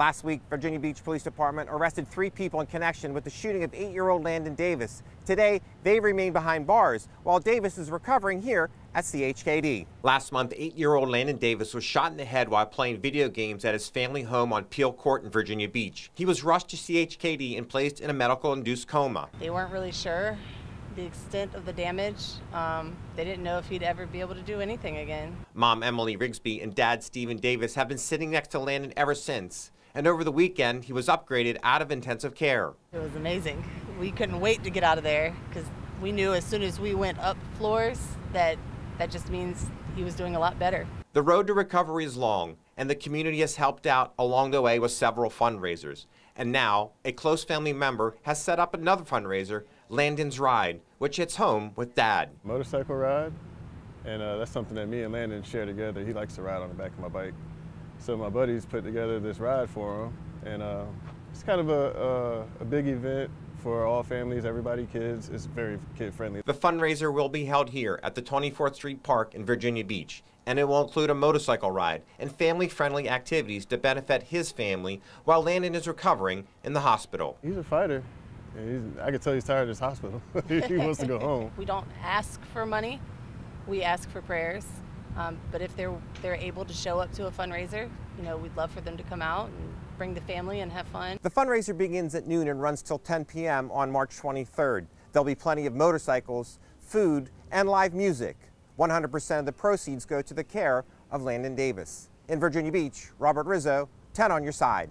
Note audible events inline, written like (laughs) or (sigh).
Last week, Virginia Beach Police Department arrested three people in connection with the shooting of eight-year-old Landyn Davis. Today, they remain behind bars, while Davis is recovering here at CHKD. Last month, eight-year-old Landyn Davis was shot in the head while playing video games at his family home on Peel Court in Virginia Beach. He was rushed to CHKD and placed in a medical-induced coma. They weren't really sure the extent of the damage. Um, they didn't know if he'd ever be able to do anything again. Mom Emily Rigsby and dad Stephen Davis have been sitting next to Landyn ever since and over the weekend he was upgraded out of intensive care. It was amazing. We couldn't wait to get out of there because we knew as soon as we went up floors that that just means he was doing a lot better. The road to recovery is long, and the community has helped out along the way with several fundraisers. And now, a close family member has set up another fundraiser, Landyn's Ride, which hits home with Dad. Motorcycle ride, and uh, that's something that me and Landyn share together. He likes to ride on the back of my bike. So my buddies put together this ride for him, and uh, it's kind of a, a, a big event for all families, everybody, kids. It's very kid friendly. The fundraiser will be held here at the 24th Street Park in Virginia Beach, and it will include a motorcycle ride and family friendly activities to benefit his family while Landyn is recovering in the hospital. He's a fighter. He's, I can tell he's tired of this hospital. (laughs) he wants to go home. (laughs) We don't ask for money, we ask for prayers. Um, but if they're they're able to show up to a fundraiser, you know, we'd love for them to come out and bring the family and have fun. The fundraiser begins at noon and runs till 10 p.m. on March 23rd. There'll be plenty of motorcycles, food, and live music. 100% of the proceeds go to the care of Landyn Davis. In Virginia Beach, Robert Rizzo, 10 on your side.